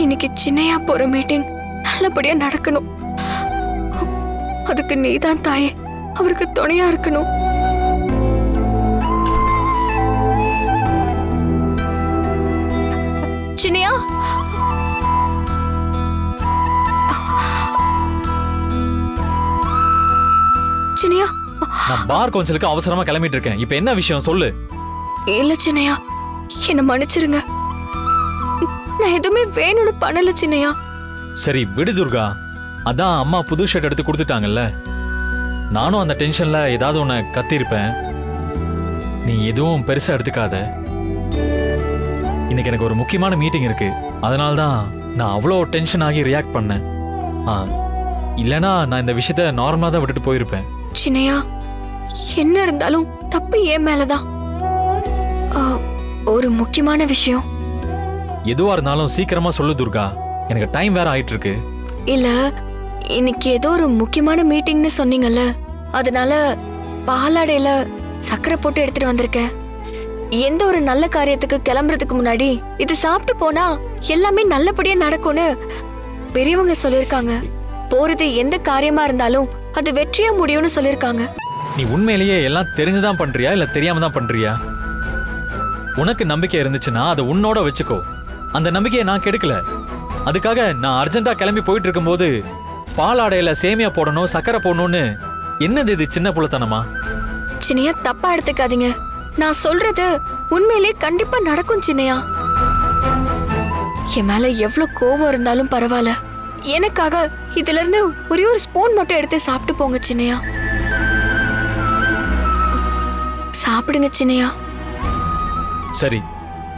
சின்னையா போற மீட்டிங் நல்லபடியா நடக்கணும். அதுக்கு நீதான் தாயே. அவருக்கு துணையா இருக்கணும். சின்னையா? சின்னையா? நான் பார் கவுன்சிலுக்கு அவசரமா கிளம்பிட்டு இருக்கேன். இப்போ என்ன விஷயம்? சொல்லு. இல்ல சின்னையா. என்ன மன்னிச்சிருங்க. நான் எதுவுமே வேணும்னு பண்ணல சின்னையா. சரி விடு துர்கா. அதான் அம்மா புது ஷர்ட் எடுத்து கொடுத்துட்டாங்கல்ல. நானும் அந்த டென்ஷன்ல ஏதாவது உன்னை கத்திருப்பேன். நீ எதுவும் பெருசா எடுத்துக்காத. இன்னைக்கு எனக்கு ஒரு முக்கியமான மீட்டிங் இருக்கு. அதனால தான் நான் அவ்வளோ டென்ஷன் ஆகி ரியாக்ட் பண்ணேன். ஆ இல்லைனா நான் இந்த விஷயத்த நார்மலாக தான் விட்டுட்டு போயிருப்பேன். சின்னையா என்ன இருந்தாலும் தப்பு ஏன் மேலதான். ஒரு முக்கியமான விஷயம். எதுவா இருந்தாலும் சீக்கிரமா சொல்லு துர்கா. எனக்கு டைம் வேற ஆயிட்டு இருக்கு இல்ல இன்னைக்கு ஏதோ ஒரு முக்கியமான மீட்டிங்னு சொன்னீங்கல்ல அதனால பாலாடையில சக்கரை போட்டு எடுத்துட்டு வந்திருக்கேன். எந்த ஒரு நல்ல காரியத்துக்கு கிளம்புறதுக்கு முன்னாடி இது சாப்பிட்டு போனா எல்லாமே நல்லபடியா நடக்கும்னு பெரியவங்க சொல்லிருக்காங்க போறது எந்த காரியமா இருந்தாலும் அது வெற்றியா முடியும்னு சொல்லிருக்காங்க நீ உண்மையிலேயே எல்லாம் தெரிஞ்சுதான் பண்றியா இல்ல தெரியாம தான் பண்றியா? உனக்கு நம்பிக்கை இருந்துச்சுன்னா அதை உன்னோட வச்சுக்கோ. அந்த நம்பிக்கையை நான் கெடுக்கல. அதுக்காக நான் அர்ஜென்ட்டா கிளம்பி போயிட்டு இருக்கும்போது பாலாடையில சேமியா போடணும் சக்கரை போடணும்னு என்னது இது சின்ன புள்ளத்தனமா? சின்னையா தப்பா எடுத்துக்காதீங்க. நான் சொல்றது உண்மையிலே கண்டிப்பா நடக்கும் சின்னையா. என் மேல எவ்வளவு கோவம் இருந்தாலும் பரவாயில்ல. எனக்காக இதுல இருந்து ஒரே ஒரு ஸ்பூன் மட்டும் எடுத்து சாப்பிட்டு போங்க சின்னையா. சாப்பிடுங்க சின்னையா. சரி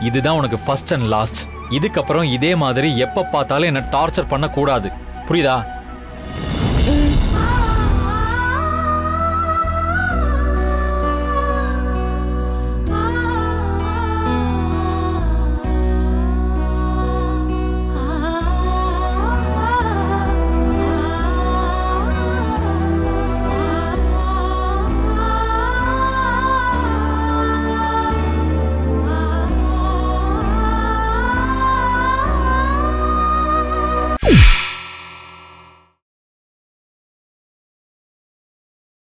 இதுதான் உனக்கு ஃபர்ஸ்ட் அண்ட் லாஸ்ட் இதுக்கப்புறம் இதே மாதிரி எப்ப பார்த்தாலும் என்ன டார்ச்சர் பண்ண கூடாது புரியுதா?